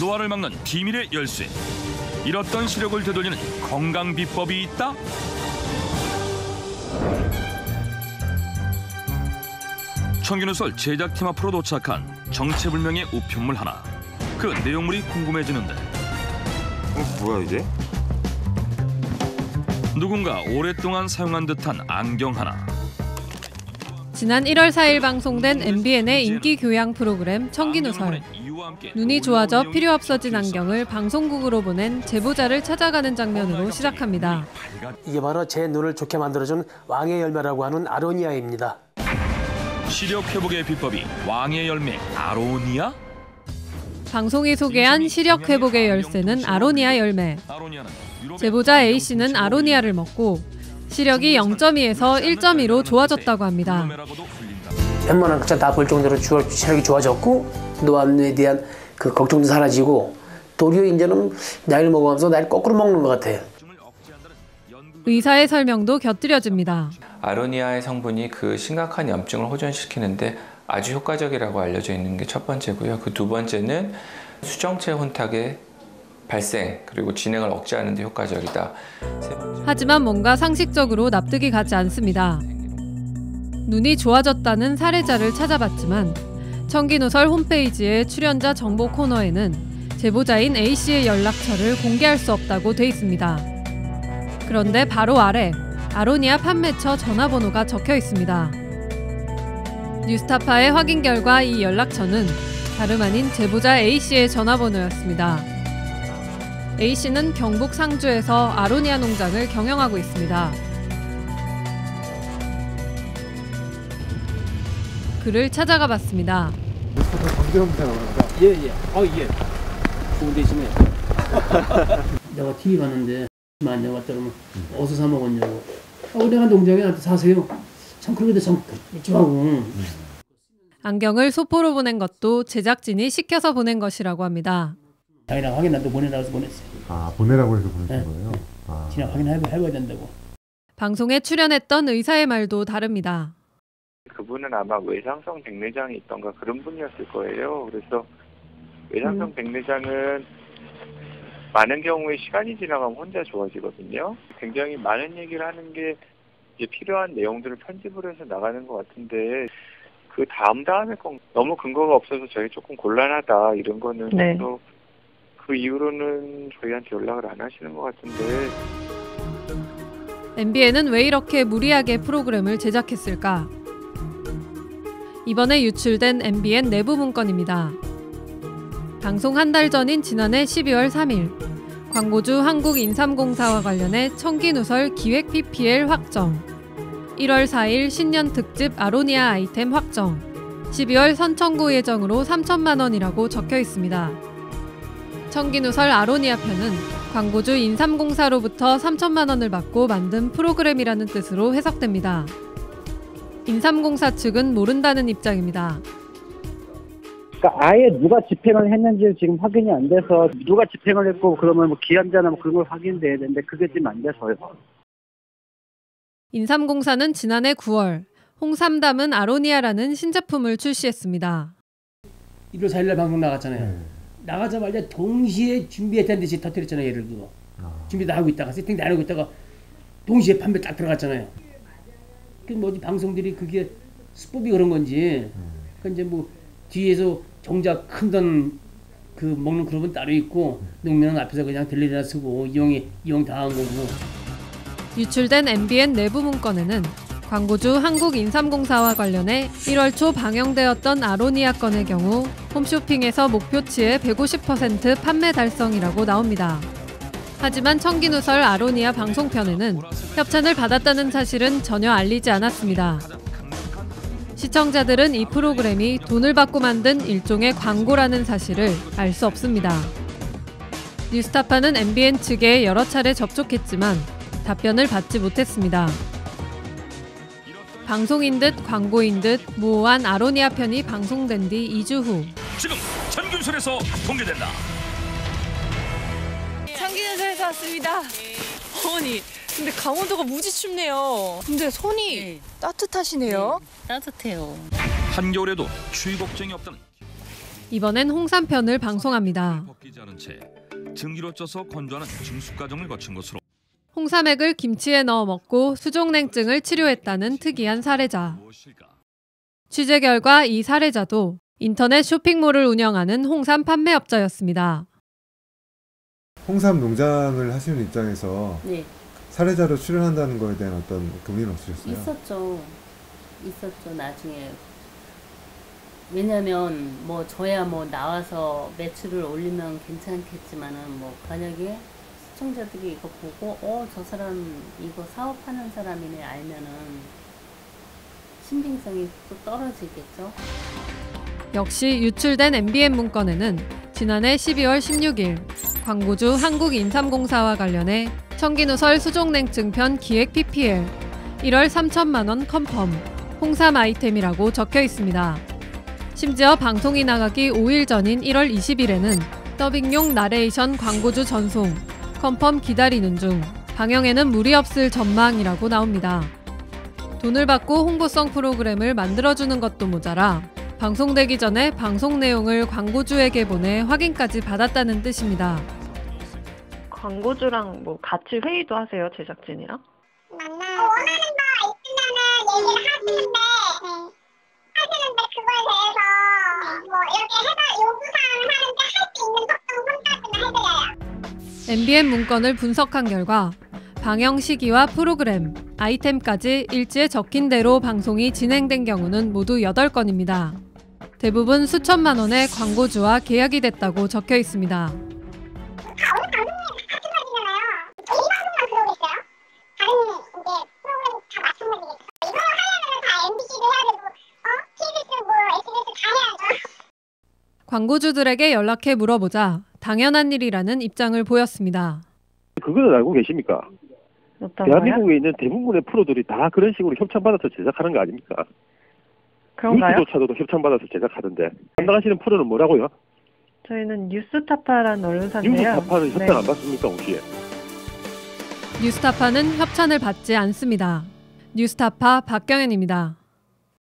노화를 막는 비밀의 열쇠. 잃었던 시력을 되돌리는 건강 비법이 있다. 청균우설 제작팀 앞으로 도착한 정체불명의 우편물 하나. 그 내용물이 궁금해지는데 어, 뭐야 이게? 누군가 오랫동안 사용한 듯한 안경 하나. 지난 1월 4일 방송된 MBN의 인기 교양 프로그램 청기누설. 눈이 좋아져 필요 없어진 안경을 방송국으로 보낸 제보자를 찾아가는 장면으로 시작합니다. 이게 바로 제 눈을 좋게 만들어준 왕의 열매라고 하는 아로니아입니다. 시력 회복의 비법이 왕의 열매 아로니아? 방송이 소개한 시력 회복의 열쇠는 아로니아 열매. 제보자 A 씨는 아로니아를 먹고 시력이 0.2에서 1.2로 좋아졌다고 합니다. 웬만한 학자 다볼 정도로 주- 시력이 좋아졌고 노안에 대한 그 걱정도 사라지고 도리어 이제는 나이를 먹으면서 나이를 거꾸로 먹는 것 같아요. 의사의 설명도 곁들여집니다. 아로니아의 성분이 그 심각한 염증을 호전시키는데 아주 효과적이라고 알려져 있는 게 첫 번째고요. 그 두 번째는 수정체 혼탁의 발생 그리고 진행을 억제하는 데 효과적이다. 하지만 뭔가 상식적으로 납득이 가지 않습니다. 눈이 좋아졌다는 사례자를 찾아봤지만 청기누설 홈페이지의 출연자 정보 코너에는 제보자인 A 씨의 연락처를 공개할 수 없다고 돼 있습니다. 그런데 바로 아래 아로니아 판매처 전화번호가 적혀 있습니다. 뉴스타파의 확인 결과 이 연락처는 다름 아닌 제보자 A 씨의 전화번호였습니다. A 씨는 경북 상주에서 아로니아 농장을 경영하고 있습니다. 그를 찾아가 봤습니다. 예, 예. 어, 예. 좋은 대신에. 내가 TV 봤는데, 만 내가 왔다 그러면, 어디서 사 먹었냐고. 어, 내가 농장에 나한테 사세요. 참, 그런데 참, 좀. 안경을 소포로 보낸 것도 제작진이 시켜서 보낸 것이라고 합니다. 자기랑 확인한테 보내라고 해서 보냈어요. 아 보내라고 해서 보내신 네. 거예요? 아, 그냥 확인해봐야 된다고. 방송에 출연했던 의사의 말도 다릅니다. 그분은 아마 외상성 백내장이 있던가 그런 분이었을 거예요. 그래서 외상성 백내장은 많은 경우에 시간이 지나가면 혼자 좋아지거든요. 굉장히 많은 얘기를 하는 게 이제 필요한 내용들을 편집을 해서 나가는 것 같은데 그 다음 다음에 건 너무 근거가 없어서 저희 조금 곤란하다 이런 거는 네. 또 그 이후로는 저희한테 연락을 안 하시는 것 같은데 MBN은 왜 이렇게 무리하게 프로그램을 제작했을까? 이번에 유출된 MBN 내부 문건입니다. 방송 한 달 전인 지난해 12월 3일 광고주 한국인삼공사와 관련해 청기누설 기획 PPL 확정 1월 4일 신년 특집 아로니아 아이템 확정 12월 선청구 예정으로 3천만 원이라고 적혀 있습니다. 청기누설 아로니아 편은 광고주 인삼공사로부터 3천만 원을 받고 만든 프로그램이라는 뜻으로 해석됩니다. 인삼공사 측은 모른다는 입장입니다. 그러니까 아예 누가 집행을 했는지 지금 확인이 안 돼서 누가 집행을 했고 그러면 뭐 기한자나 뭐 그런 걸 확인돼야 되는데 그게 지금 안 돼서요. 인삼공사는 지난해 9월 홍삼 담은 아로니아라는 신제품을 출시했습니다. 1월 4일날 방송 나갔잖아요. 네. 나가자마자 동시에 준비했다는 듯이 터뜨렸잖아요, 예를 들어. 아, 준비 다 하고 있다가 세팅 다 하고 있다가 동시에 판매 딱 들어갔잖아요. 그 뭐지 방송들이 그게 수법이 그런 건지. 그 이제 뭐 뒤에서 정작 큰돈 그 먹는 그룹은 따로 있고 농민은 앞에서 그냥 들리다 쓰고 이용이 이용 당한 거고. 유출된 MBN 내부 문건에는 광고주 한국인삼공사와 관련해 1월 초 방영되었던 아로니아 건의 경우 홈쇼핑에서 목표치의 150% 판매 달성이라고 나옵니다. 하지만 청기누설 아로니아 방송편에는 협찬을 받았다는 사실은 전혀 알리지 않았습니다. 시청자들은 이 프로그램이 돈을 받고 만든 일종의 광고라는 사실을 알 수 없습니다. 뉴스타파는 MBN 측에 여러 차례 접촉했지만 답변을 받지 못했습니다. 방송인 듯 광고인 듯 모호한 아로니아 편이 방송된 뒤 2주 후 지금 전균설에서 공개된다. 창기는서에서 왔습니다. 어머니, 근데 강원도가 무지 춥네요. 근데 손이 따뜻하시네요. 따뜻해요. 한겨울에도 추위 걱정이 없다는 이번엔 홍삼편을 방송합니다. 벗기지 않은 채 증기로 쪄서 건조하는 증숙 과정을 거친 것으로 홍삼액을 김치에 넣어 먹고 수족냉증을 치료했다는 특이한 사례자. 취재 결과 이 사례자도 인터넷 쇼핑몰을 운영하는 홍삼 판매업자였습니다. 홍삼 농장을 하시는 입장에서 네, 사례자로 출연한다는 거에 대한 어떤 고민은 없으셨어요? 있었죠. 있었죠, 나중에. 왜냐면, 뭐, 저야 뭐, 나와서 매출을 올리면 괜찮겠지만은, 뭐, 만약에 시청자들이 이거 보고, 어, 저 사람, 이거 사업하는 사람이네, 알면은, 신빙성이 또 떨어지겠죠? 역시 유출된 MBN 문건에는 지난해 12월 16일 광고주 한국인삼공사와 관련해 청기누설 수족냉증편 기획 PPL 1월 3천만 원 컨펌 홍삼 아이템이라고 적혀 있습니다. 심지어 방송이 나가기 5일 전인 1월 20일에는 더빙용 나레이션 광고주 전송 컨펌 기다리는 중 방영에는 무리 없을 전망이라고 나옵니다. 돈을 받고 홍보성 프로그램을 만들어주는 것도 모자라 방송되기 전에 방송 내용을 광고주에게 보내 확인까지 받았다는 뜻입니다. 광고주랑 뭐 같이 회의도 하세요 제작진이랑? 만나 원하는 거 있으면은 얘기를 하시는데 하시는데 그거에 대해서 뭐 이렇게 해서 요구사항 MBN 문건을 분석한 결과 방영 시기와 프로그램, 아이템까지 일지에 적힌 대로 방송이 진행된 경우는 모두 8건입니다. 대부분 수천만 원의 광고주와 계약이 됐다고 적혀 있습니다. 어 뭐. 광고주들에게 연락해 물어보자 당연한 일이라는 입장을 보였습니다. 그거는 알고 계십니까? 대한민국에 있는 대부분의 프로들이 다 그런 식으로 협찬받아서 제작하는 거 아닙니까? 그런가요? 뉴스조차도 협찬받아서 제작하던데 담당하시는 프로는 뭐라고요? 저희는 뉴스타파라는 언론사인데요. 뉴스타파는 협찬 네. 안 받습니까 혹시? 뉴스타파는 협찬을 받지 않습니다. 뉴스타파 박경현입니다.